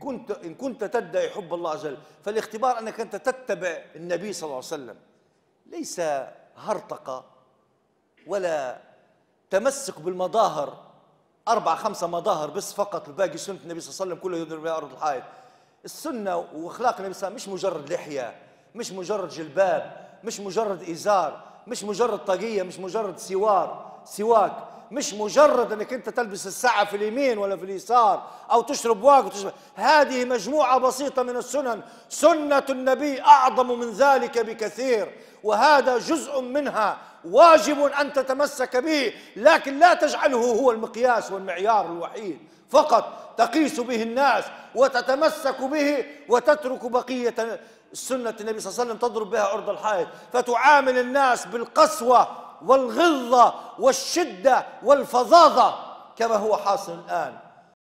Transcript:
كنت إن كنت تدعي حب الله عز وجل فالاختبار أنك أنت تتبع النبي صلى الله عليه وسلم. ليس هرطقة ولا تمسك بالمظاهر أربع خمسة مظاهر بس فقط الباقي سنة النبي صلى الله عليه وسلم كله بها أرض الحائط. السنة وأخلاق النبي صلى الله عليه وسلم مش مجرد لحية مش مجرد جلباب مش مجرد إزار مش مجرد طاقية مش مجرد سوار سواك. مش مجرد انك انت تلبس الساعة في اليمين ولا في اليسار أو تشرب واق وتشرب. هذه مجموعة بسيطة من السنن. سنة النبي أعظم من ذلك بكثير وهذا جزء منها واجب أن تتمسك به لكن لا تجعله هو المقياس والمعيار الوحيد. فقط تقيس به الناس وتتمسك به وتترك بقية سنة النبي صلى الله عليه وسلم تضرب بها أرض الحائط. فتعامل الناس بالقسوة والغلظة والشدة والفظاظة كما هو حاصل الآن.